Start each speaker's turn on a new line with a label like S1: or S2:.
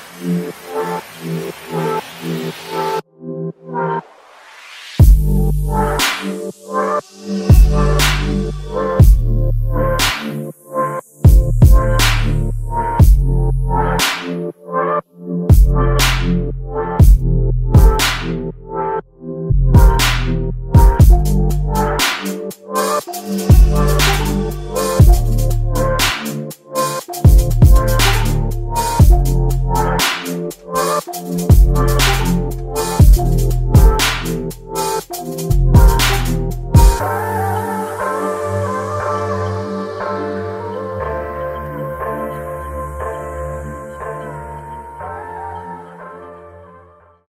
S1: Thank you. Thank